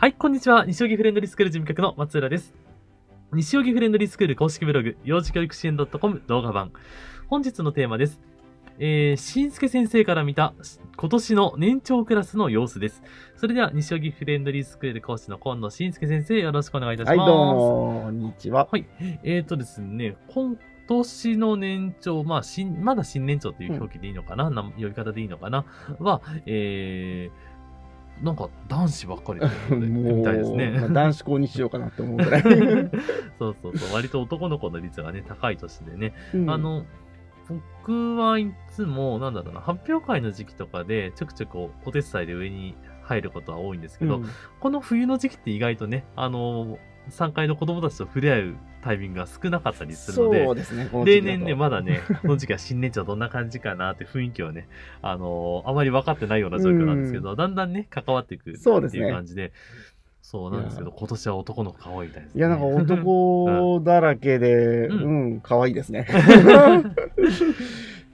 はい、こんにちは。西荻フレンドリースクール事務局の松浦です。西荻フレンドリースクール公式ブログ、幼児教育支援 .com 動画版。本日のテーマです。えー、しんすけ先生から見た今年の年長クラスの様子です。それでは、西荻フレンドリースクール講師の今野しんすけ先生、よろしくお願いいたします。はい、どうも、こんにちは。はい。えーとですね、今年の年長、まあ、新、まだ新年長という表記でいいのかな、な呼び方でいいのかなは、えー、なんか男子ばっかり みたいですう、ね。まあ男子校にしようかなって思うぐらい。そうそうそう。割と男の子の率がね、高い年でね。うんあ、の、僕はいつも、なんだろうな、発表会の時期とかで、ちょくちょくお手伝いで上に入ることは多いんですけど、うんこの冬の時期って意外とね、あの、3階の子供たちと触れ合うタイミングが少なかったりするのでそ、うですね、例年ね、まだね、この時期は新年長どんな感じかなって雰囲気をね、あのあまり分かってないような状況なんですけど、だんだんね、関わっていくっていう感じで、そうなんですけど、い今年は男の子可愛いみたいです、ね。いや、なんか男だらけで、ううんん、可愛いですね。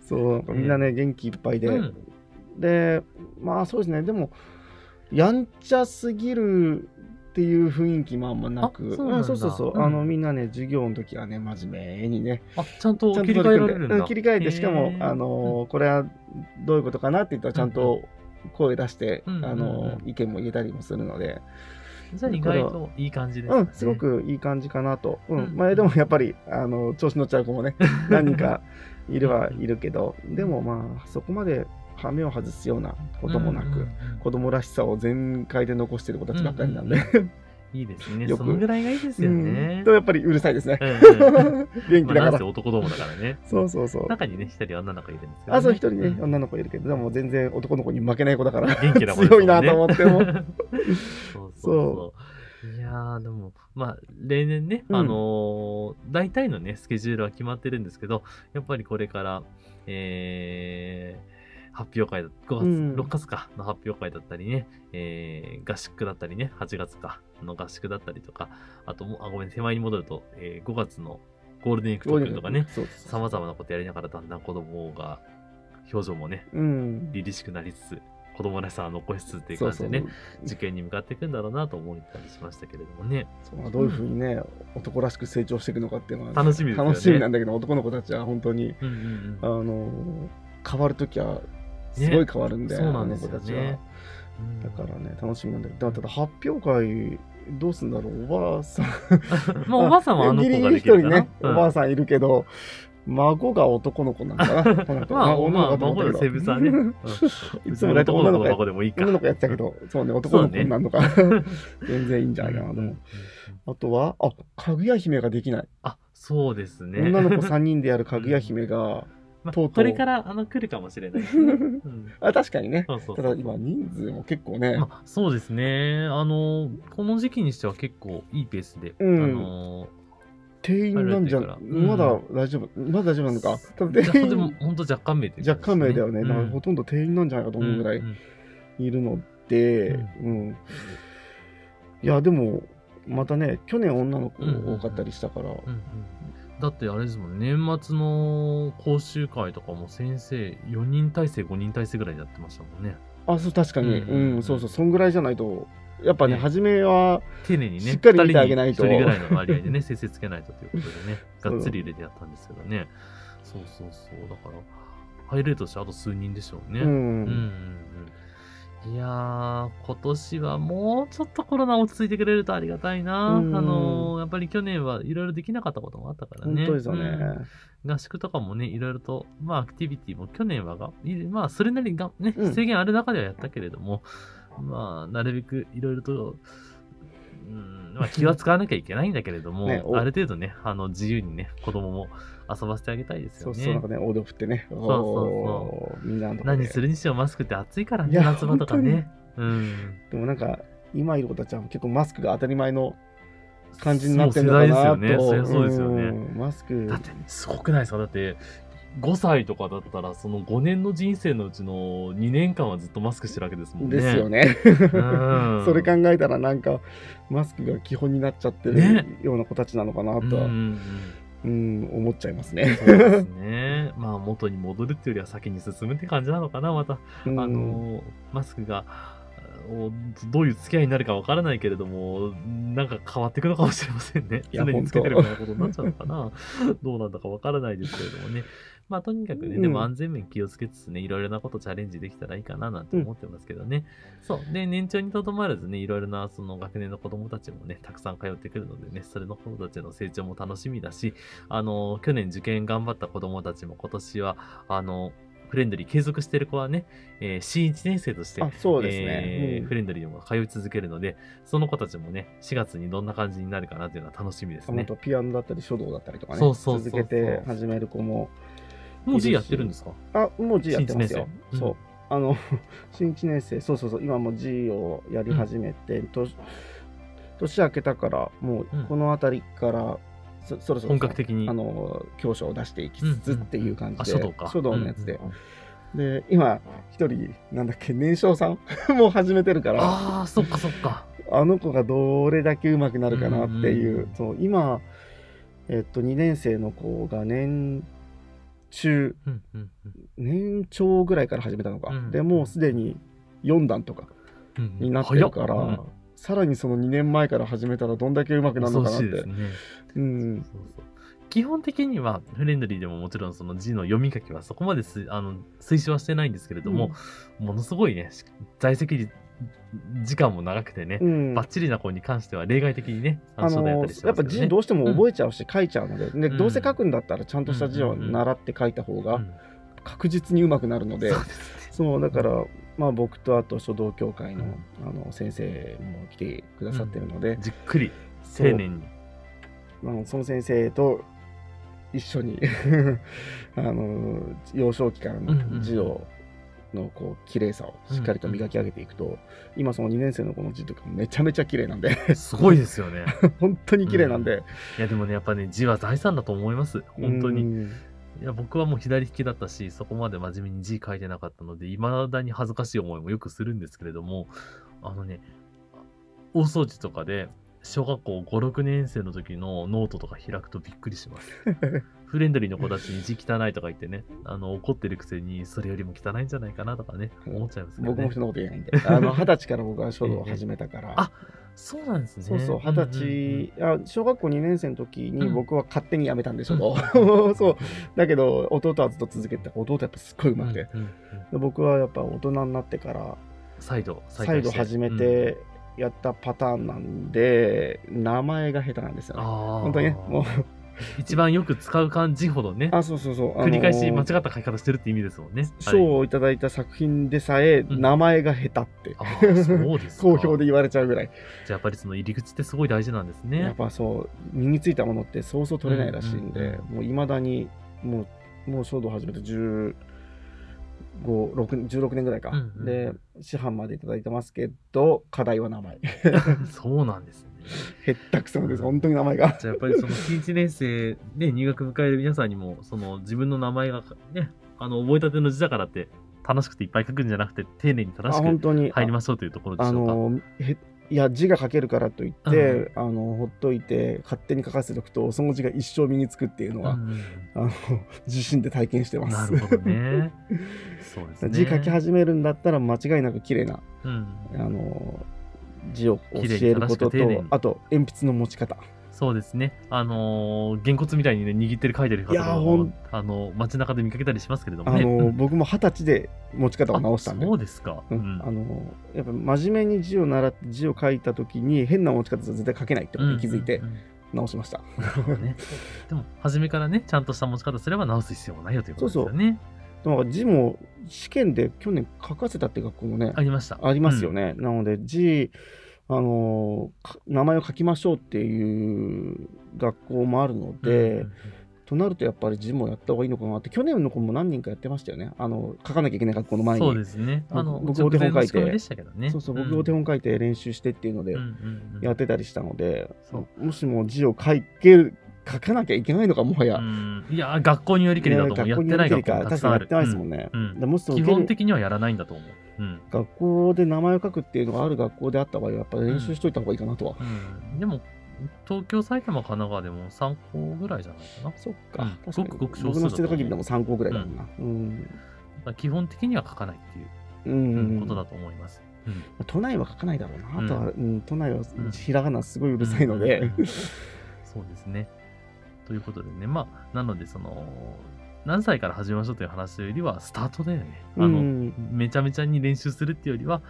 そう、みんなね、元気いっぱいで。うん。で、まあそうですね、でも、やんちゃすぎるっていう雰囲気もあんまなく、あそうなそうそうそう、うん。あのみんなね、授業の時はね、真面目に。ね、あ、ちゃんと切り替えられるんだ。うん切り替えて、しかもあのーこれはどういうことかなって言ったら、ちゃんと声出して、あの意見も言えたりもするので、じゃあ意外といい感じですね。うん、すごくいい感じかなと。ううんん、まあ、でもやっぱり、あの、調子乗っちゃう子もね、何人かいるはいるけど、でもまあ、そこまで羽目を外すようなこともなく、うんうんうん子供らしさを全開で残してる子たちばっかりなんで、いいですね。よくそのぐらいがいいですよねうん。とやっぱりうるさいですね。うんうん 元気だからまあ。男どもだからね。そうそうそう。中にね、一人女の子いるんですけど、あ、そう、一人ね、うん女の子いるけど、でも全然男の子に負けない子だから、元気な子ね強いなと思っても。そうそうそう。いやー、でも、まあ、例年ね、うんあのー大体のね、スケジュールは決まってるんですけど、やっぱりこれから、えー、発表会だ、5月、うん。6月かの発表会だったりね、えー、合宿だったりね、8月かの合宿だったりとか、あとも、あ、ごめん、手前に戻ると、えー、5月のゴールデンウィーク特訓とかね、そうそうそう。様々なことやりながらだんだん子供が、表情もね、うん。凛々しくなりつつ、子供らしさを残しつつっていうそうそう。感じでね、受験に向かっていくんだろうなと思ったりしましたけれどもね。そうどういうふうにね、男らしく成長していくのかっていうのは、楽しみですよね。楽しみなんだけど、男の子たちは本当に、うんうんあのー変わるときは、すごい変わるんで、そうなんですあの子たちよねは。。だからね、楽しみなんだけど、ただ発表会、どうすんだろう、おばあさん。まあ、おばあさんはあの子が できるかな？ギリギリ一人ね、おばあさんいるけど、孫が男の子なのかな。まあ、まあ、だと思孫ったけどいつも大体女の子や男の子でもいいか。女の子やってたけど、そうね、男の子になるのか。全然いいんじゃないかなと。あとは、あ、かぐや姫ができない。あ、そうですね。女の子3人でやるかぐや姫が、まあとうとう。これからあの来るかもしれないね。うん。あ、確かにね。そうそうただ今人数も結構ね、まあ、そうですね。あの、この時期にしては結構いいペースで、うん。あの、定員なんじゃ、まだ大丈夫、まだ大丈夫なのか。ただいや定でも員、本当若干名っていう若干名だよね。うんほとんど定員なんじゃないかと思うぐらいんんいるので、うん。いや、でも、またね、去年女の子多かったりしたから、うんうんだってあれですもん、年末の講習会とかも先生4人体制、5人体制ぐらいでやってましたもんね。あ、そう、確かに、うんそうそう、そんぐらいじゃないと、やっぱね、ね。初めは、丁寧にね、しっかり見てあげないと。2人に1人ぐらいの割合でね、先生つけないとということでね、がっつり入れてやったんですけどね。そうそうそう、だから、入れるとしてあと数人でしょうね。うん、うんうんうんいやー、今年はもうちょっとコロナ落ち着いてくれるとありがたいな。うんあのーやっぱり去年はいろいろできなかったこともあったからね。本当ですよね。うん合宿とかもね、いろいろと、まあ、アクティビティも去年はが、いまあ、それなりが、ね、うん制限ある中ではやったけれども、まあ、なるべくいろいろと、うん、まあ、気は使わなきゃいけないんだけれども、ねお。ある程度ね、あの、自由にね、子供も遊ばせてあげたいですよね。そうそう、なんかね、オード振ってね、そうそうおーみんな何するにしろマスクって暑いからね、夏場とかね。うん。でもなんか、今いる子たちは結構マスクが当たり前の感じになってるのかなと。そうですよね。そうですよね。んマスク。だって、すごくないですか？だって、5歳とかだったら、その5年の人生のうちの2年間はずっとマスクしてるわけですもんね。ですよね。うんそれ考えたらなんかマスクが基本になっちゃってるねような子たちなのかなとは、うんうん思っちゃいますね。そうですね。まあ、元に戻るっていうよりは先に進むって感じなのかな、また。うんあの、マスクが、おどういう付き合いになるかわからないけれども、なんか変わっていくのかもしれませんね。常につけてるみたいなことになっちゃうのかな。どうなんだかわからないですけれどもね。まあ、とにかくね、うんでも安全面気をつけつつね、いろいろなことチャレンジできたらいいかななんて思ってますけどね。そう。で、年長にとどまらずね、いろいろなその学年の子供たちもね、たくさん通ってくるのでね、それの子たちの成長も楽しみだし、あの、去年受験頑張った子供たちも今年は、あの、フレンドリー継続してる子はね、えー新1年生として、あそうですねうんえーフレンドリーも通い続けるので、その子たちもね、4月にどんな感じになるかなっていうのは楽しみですね。ピアノだったり書道だったりとかねそうそうそうそう続けて始める子ももう G やってるんですか？あもう G やってますよ。新一年、生。そう。あの 新1年生そうそうそう。今もう G をやり始めて、年年明けたからもううん。この辺りからそそろそろ本格的に。あの教書を出していきつつっていう感じで、あ書道か。書道のやつで、うんうんで今一人なんだっけ年少さん もう始めてるからああ、そっかそっか。あの子がどれだけ上手くなるかなっていう,、うんうんそう今、えっと、2年生の子が年中うんうん年長ぐらいから始めたのか、うん。でもうすでに4段とかうん。うんになってるから、早っ。さらにその2年前から始めたらどんだけ上手くなるのかなって。ね。うんそうそう基本的にはフレンドリーでももちろんその字の読み書きはそこまですあの推奨はしてないんですけれども、ものすごいねし在籍時時間も長くてね、うん。バッチリな子に関しては例外的にねあのやっぱ字どうしても覚えちゃうし、書いちゃうのでで、うん。どうせ書くんだったらちゃんとした字を習って書いた方がうん。確実に上手くなるので、そうだから、まあ、僕とあと書道協会の,、うんあの先生も来てくださってるので、じっくりそう丁寧に。あのその先生と一緒に あの幼少期からの字を、のこう綺麗さをしっかりと磨き上げていくと、今その2年生の子の字とかめちゃめちゃ綺麗なんで。すごいですよね。本当に綺麗なんで、いやでもねやっぱね字は財産だと思います。本当に。うん。いや僕はもう左利きだったしそこまで真面目に字書いてなかったのでいまだに恥ずかしい思いもよくするんですけれどもあのね大掃除とかで小学校56年生の時のノートとか開くとびっくりします フレンドリーの子たちに字汚いとか言ってねあの怒ってるくせにそれよりも汚いんじゃないかなとかね思っちゃいますけどね。僕もそんなこと言えないんで。あの 二十歳から僕は書道を始めたから、あそうなんですね。そうそう、二十歳、あ小学校2年生の時にうん。僕は勝手に辞めたんで、書う。ん。道。そう。だけど、弟はずっと続けてた。弟やっぱすっごい上手くて。僕はやっぱ大人になってから、再度再度始めてやったパターンなんで、名前が下手なんですよね。本本当にね、もう、一番よく使う漢字ほどねあ、そうそうそう。繰り返し間違っった書き方してるって意味ですもんね。賞をいただいた作品でさえ、ん名前が下手って、あーそうですか。好評で言われちゃうぐらい。じゃあやっぱりその入り口ってすごい大事なんですやねっ。ぱそう、身についたものってそうそう取れないらしいんで、うんうんもういまだに、もう、もう書道始めて15、6 16年ぐらいか。うんうんで、師範までいただいてますけど、課題は名前。そうなんですね。へったくそです、本当に名前が。じゃあやっぱりその新1年生で入学迎える皆さんにも、その自分の名前がね、あの覚えたての字だからって楽しくていっぱい書くんじゃなくて、丁寧に正あ、しく本当に。入りましょうというところであしょうか？のへいや字が書けるからといって、あのほっといて勝手に書かせておくとその字が一生身につくっていうのは、うんうんあの自身で体験してうんます。なるほどね。そうですね。字書き始めるんだったら間違いなく綺麗なうん。あの字を教えることとあと鉛筆の持ち方そうですね。あのー、げんこつみたいにね、握ってる書いてる方いやーほんあの、街中で見かけたりしますけれどもあね。の 僕も二十歳で持ち方を直したんであそうですか。ううんんあのやっぱ真面目に字を習って字を書いた時に変な持ち方じゃ絶対書けないってことに気づいてうんうんうん直しました。でも、初めからね、ちゃんとした持ち方すれば直す必要もないよということですよね。だから字も試験で去年書かせたって学校もねありました。ありますよね。なので字あのか名前を書きましょうっていう学校もあるのうん。で、となるとやっぱり字もやった方がいいのかなって去年の子も何人かやってましたよねあの書かなきゃいけない学校の前にそうですね。あの、僕お手本書いてね。そうそううん僕お手本書いて練習してっていうのでやってたりしたので、もしも字を書ける書かなきゃいけないのかもはや、うんいや、学校によりけりだと思う。やってない学校もたく確さんある。やってないですもんね。うんうん基本的にはやらないんだと思う。うん。学校で名前を書くっていうのがある学校であった場合はやっぱり練習しといた方がいいかなとは。うん、でも、東京、埼玉、神奈川でも3校ぐらいじゃないかな。そっか、うんごくごく少数僕の知ってる限りでも3校ぐらいだもんな。うん。だから基本的には書かないっていううん。ことだと思います。うん都内は書かないだろうな、とは、うん、都内はんひらがなすごいうるさいので、うんそうですね。ということでね、まあ、なので、その、何歳から始めましょうという話よりは、スタートだよね。あの、うんめちゃめちゃに練習するっていうよりは、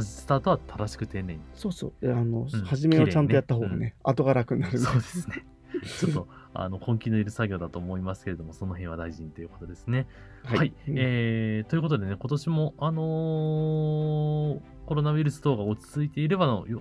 スタートは正しく丁寧に。そうそうであの、ん初めはちゃんとやった方がね綺麗に後が楽になるそうですね。ちょっと、あの、根気のいる作業だと思いますけれども、その辺は大事にということですね。はい。うんえー、ということでね、今年も、あのーコロナウイルス等が落ち着いていればのよ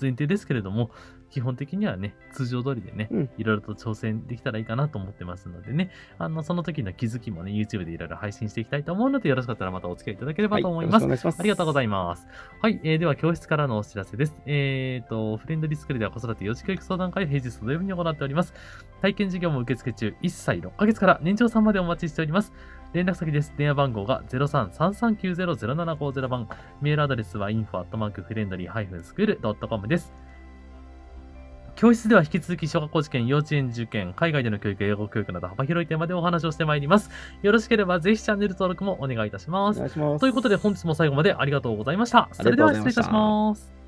前提ですけれども、基本的にはね、通常通りでね、うんいろいろと挑戦できたらいいかなと思ってますのでね、あの、その時の気づきもね、YouTube でいろいろ配信していきたいと思うので、よろしかったらまたお付き合いいただければと思います。はい、よろしくお願いしますありがとうございます。はい、えーでは教室からのお知らせです。えっ、と、フレンドリスクールでは子育て幼児教育相談会を平日土曜日に行っております。体験授業も受付中、1歳6ヶ月から年長さんまでお待ちしております。連絡先です。電話番号が0333900750番。メールアドレスは info.friendly-school.com です。教室では引き続き小学校受験、幼稚園受験、海外での教育、英語教育など幅広いテーマでお話をしてまいります。よろしければぜひチャンネル登録もお願いいたしますということで本日も最後までありがとうございました。それでは失礼いたします。